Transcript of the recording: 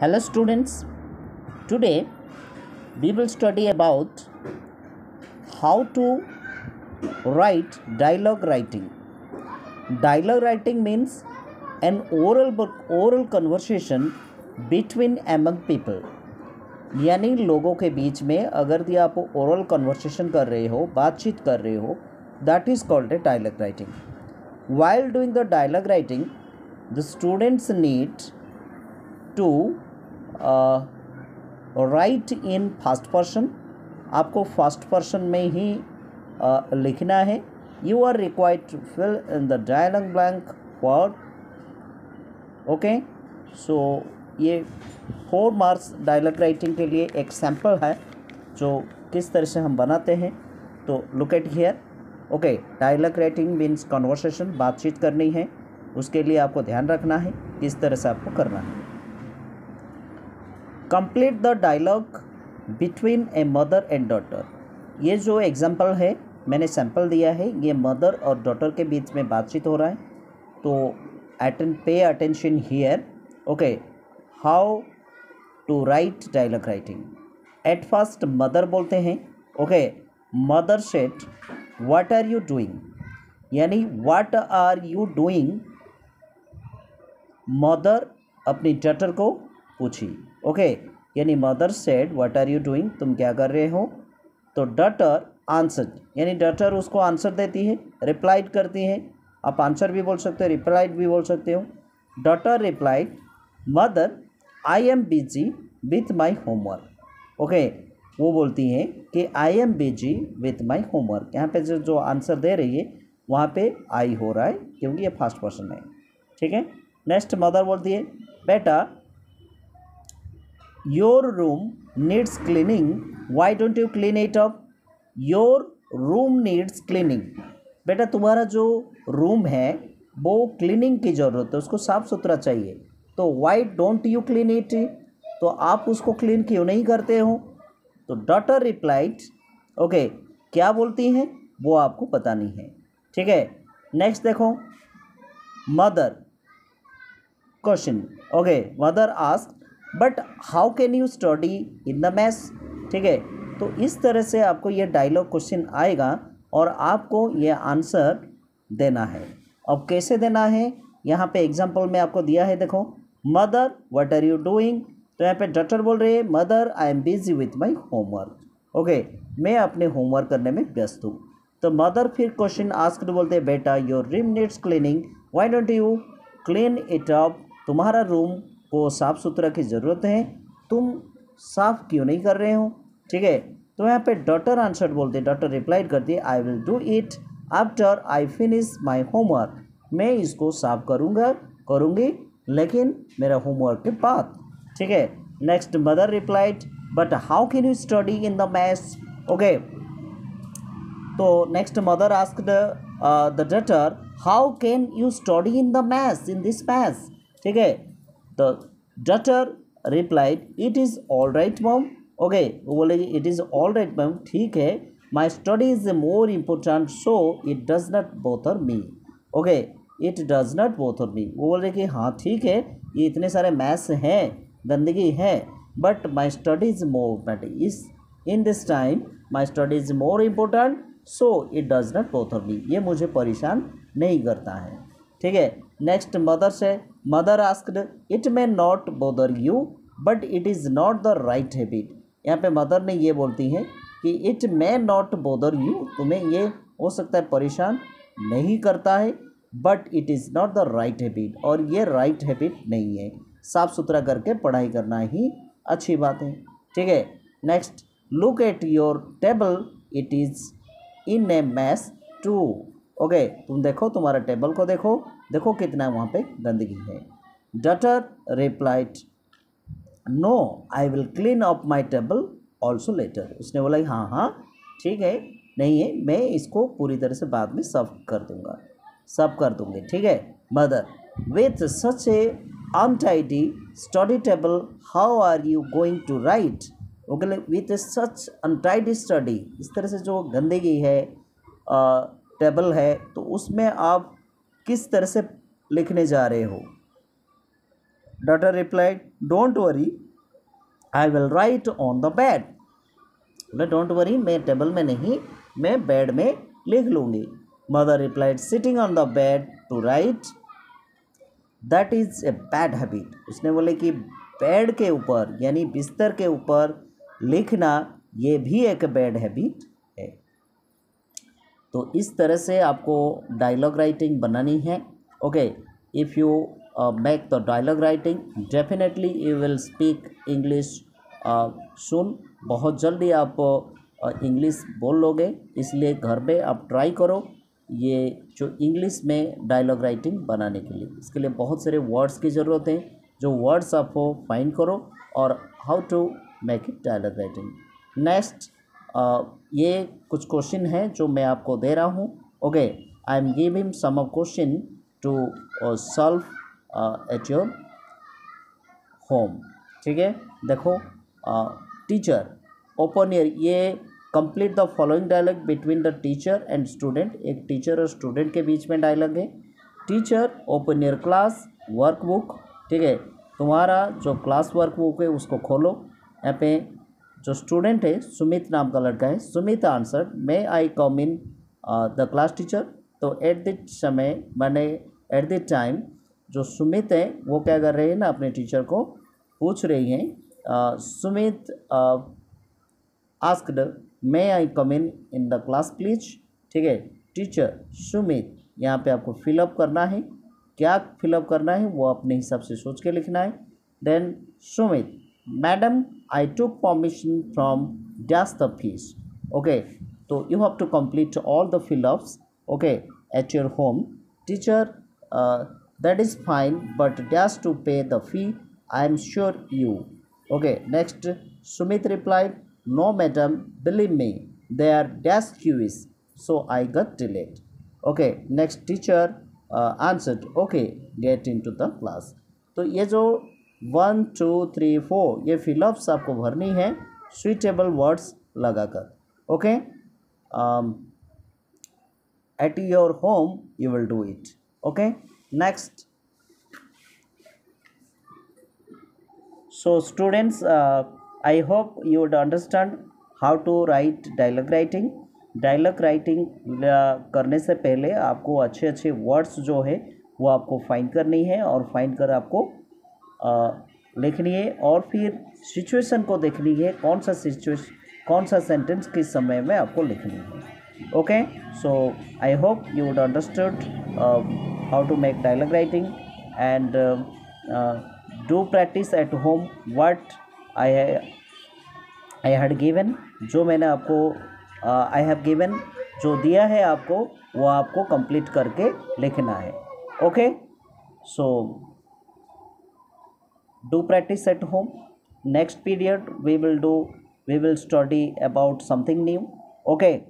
Hello students, today we will study about how to write dialogue writing. Dialogue writing means an oral book, oral conversation between among people. यानी लोगों के बीच में अगर दिया आप ओरल कन्वर्सेशन कर रहे हो बातचीत कर रहे हो that is called a dialogue writing while doing the dialogue writing the students need to write in first person आपको फ़र्स्ट पर्सन में ही uh, लिखना है। You are required to fill in the dialogue blank word okay so ये four marks dialogue writing के लिए एक sample है जो किस तरह से हम बनाते हैं। तो look at here okay dialogue writing means conversation बातचीत करनी है। उसके लिए आपको ध्यान रखना है किस तरह से आपको करना है। Complete the dialogue between a mother and daughter ये जो एग्जांपल है, मैंने सैंपल दिया है, ये मदर और डॉटर के बीच में बातचीत हो रहा है। तो attend pay attention here okay how to write dialogue writing at first mother बोलते हैं okay mother said what are you doing यानी what are you doing mother अपनी डॉटर को पूछी। ओके, यानी mother said what are you doing तुम क्या कर रहे हो? तो डटर आंसर यानी डटर उसको आंसर देती है रिप्लाइड करती है। आप आंसर भी बोल सकते हो रिप्लाइड भी बोल सकते हो। Daughter replied mother I am busy with my homework okay, वो बोलती हैं कि I am busy with my homework यहाँ पे जो जो आंसर दे रही है, वहाँ पे आई हो रहा है, क्योंकि ये फ़र्स्ट पर्सन है। ठीक है? नेक्स्ट मदर बोलती है, बेटा your room needs cleaning why don't you clean it up your room needs cleaning बेटा, तुम्हारा जो रूम है, वो क्लीनिंग की ज़रूरत है, उसको साफ़ सुथरा चाहिए। तो why don't you clean it तो आप उसको क्लीन क्यों नहीं करते हो? तो डॉटर रिप्लाइड ओके क्या बोलती हैं? वो आपको पता नहीं है। ठीक है? नेक्स्ट देखो। Mother question okay mother ask but how can you study in the maths ठीक है? तो इस तरह से आपको ये डायलॉग क्वेश्चन आएगा और आपको ये आंसर देना है। अब कैसे देना है? यहाँ पे एग्जांपल में आपको दिया है, देखो। Mother what are you doing तो यहाँ पे डॉक्टर बोल रहे हैं mother I am busy with my homework okay मैं अपने होमवर्क करने में व्यस्त हूँ। तो मदर फिर क्वेश्चन आस्क्ड बोलते हैं, बेटा your room needs cleaning why don't you clean it up तुम्हारा रूम को साफ़ सुथरा की ज़रूरत है। तुम साफ़ क्यों नहीं कर रहे हो? ठीक है तो यहाँ पे डॉटर आंसर बोलते डॉटर रिप्लाइड करती I will do it after I finish my homework मैं इसको साफ़ करूँगा, करूँगी, लेकिन मेरा होमवर्क के बाद। ठीक है next mother replied but how can you study in the maths okay तो next mother ask the daughter how can you study in the maths in this maths ठीक है तो daughter replied it is all right mom okay वो बोलेगी it is all right ma'am ठीक है। My study is more important so it does not bother me okay it does not bother me वो बोल रहे कि हाँ ठीक है, ये इतने सारे मैथ्स हैं, गंदगी है but my study is more but is in this time my study is more important so it does not bother me ये मुझे परेशान नहीं करता है। ठीक है? नेक्स्ट मदर से mother asked it may not bother you but it is not the right habit यहाँ पे मदर ने ये बोलती हैं कि it may not bother you तुम्हें ये हो सकता है परेशान नहीं करता है but it is not the right habit और ये राइट हैबिट नहीं है। साफ़ सुथरा करके पढ़ाई करना ही अच्छी बात है। ठीक है? Next look at your table it is in a mess too okay तुम देखो, तुम्हारा टेबल को देखो। देखो कितना वहाँ पे गंदगी है। Daughter replied no I will clean up my table also later उसने बोला हाँ हाँ ठीक है, नहीं है, मैं इसको पूरी तरह से बाद में सर्व कर दूँगा सर्व कर दूँगी, ठीक है mother with such a untidy study table how are you going to write okay with such untidy study इस तरह से जो गंदगी है टेबल है तो उसमें आप किस तरह से लिखने जा रहे हो? Daughter replied don't worry I will write on the bed बोले डोंट वरी मैं टेबल में नहीं, मैं बेड में लिख लूँगी. Mother replied sitting on the bed to write that is a bad habit उसने बोले कि बेड के ऊपर, यानी बिस्तर के ऊपर लिखना, ये भी एक बैड हैबिट तो इस तरह से आपको डायलॉग राइटिंग बनानी है okay if you make the dialogue writing definitely you will speak English soon बहुत जल्दी आप इंग्लिश uh, बोल लोगे इसलिए घर पे आप ट्राई करो ये जो इंग्लिश में डायलॉग राइटिंग बनाने के लिए। इसके लिए बहुत सारे वर्ड्स की ज़रूरत है जो वर्ड्स आप फाइंड करो और how to make it dialogue writing next ये कुछ क्वेश्चन है जो मैं आपको दे रहा हूँ। Okay I am giving some question to solve at your home ठीक है? देखो टीचर ओपन ईयर ये complete the following dialogue between the teacher and student एक टीचर और स्टूडेंट के बीच में डायलॉग है। Teacher open your class work book ठीक है? तुम्हारा जो क्लास वर्क बुक है, उसको खोलो। यहाँ पे जो स्टूडेंट है, सुमित नाम का लड़का है। Sumit answer may I come in the class teacher तो एट द समय, मैंने एट द टाइम जो सुमित है, वो क्या कर रहे हैं ना, अपने टीचर को पूछ रही हैं। Sumit asked may I come in in the class please ठीक है टीचर सुमित, यहाँ पे आपको फिलअप करना है। क्या फिलअप करना है, वो अपने हिसाब से सोच के लिखना है। Then Sumit madam I took permission from dash the fees okay तो you have to complete all the fill ups okay at your home teacher that is fine but dash to pay the fee I am sure you okay next sumit replied no madam believe me they are dash queues so i got delayed okay next teacher uh, answered okay get into the class तो ये जो one two three four ये fill ups आपको भरनी है। Suitable words लगाकर। Okay at your home you will do it okay next students uh, i hope you would understand how to write dialogue writing. Dialogue writing करने से पहले आपको अच्छे अच्छे वर्ड्स जो है वो आपको फाइंड करनी है और फाइंड कर आपको लिखनी है और फिर सिचुएशन को देखनी है, कौन सा सिचुएशन कौन सा सेंटेंस किस समय में आपको लिखनी है। Okay so I hope you would understood how to make dialogue writing and do practice at home what I I had given जो मैंने आपको आई हैव गिवन जो दिया है आपको, वो आपको कंप्लीट करके लिखना है। Okay so do practice at home. Next period we will do we will study about something new. Okay.